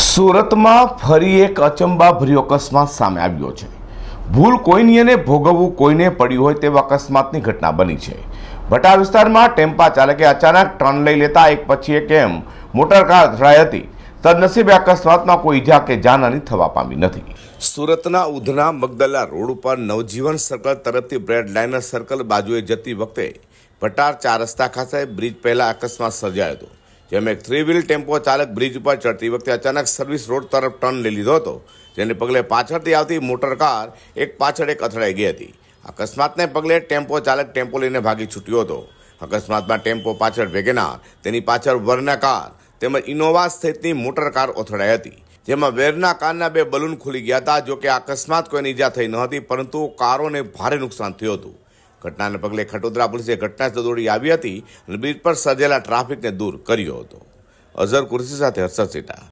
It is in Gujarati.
સુરતમાં ફરી એક અચંબાભર્યો અકસ્માત સામે આવ્યો છે. ભૂલ કોઈની અને ભોગવવું કોઈને પડ્યું હોય તેવા અકસ્માતની ઘટના બની છે. ભટા વિસ્તારમાં ટેમ્પા ચાલકે અચાનક ટર્ન લઈ લેતા એક પછી એક એમ મોટર કાર અથડાઈ હતી. તદનસીબે અકસ્માતમાં કોઈ ઈજા કે જાનહાની થવા પામી નથી. સુરતના ઉધના મગદલા રોડ ઉપર નવજીવન સર્કલ તરફથી બ્રેડ લાઇનર સર્કલ બાજુએ જતી વખતે ભટાર ચાર રસ્તા ખાતે બ્રિજ પહેલા અકસ્માત સર્જાયો હતો. જેમાં એક થ્રી વ્હીલ ટેમ્પો ચાલક બ્રિજ ઉપર ચડતી વખતે અચાનક સર્વિસ રોડ તરફ ટર્ન લઈ લીધો હતો, જેને પગલે પાછળથી આવતી મોટર કાર એક પાછળ એક અથડાઈ ગઈ હતી. અકસ્માતને પગલે ટેમ્પો ચાલક ટેમ્પો લઈને ભાગી છૂટ્યો હતો. અકસ્માતમાં ટેમ્પો પાછળ વેગેનાર, તેની પાછળ વર્ના કાર તેમજ ઇનોવા સ્થિતની મોટર કાર અથડાઈ હતી, જેમાં વેરના કારના બે બલૂન ખુલી ગયા હતા, જો કે અકસ્માત કોઈની ઈજા થઈ ન હતી, પરંતુ કારોને ભારે નુકસાન થયું હતું. ઘટનાને પગલે ખટોદરા પોલીસે ઘટના સ્થળે દોડી આવી હતી અને બ્રિજ પર સર્જેલા ટ્રાફિકને દૂર કર્યો હતો. અઝર કુર્સી સાથે હર્ષદ સેટા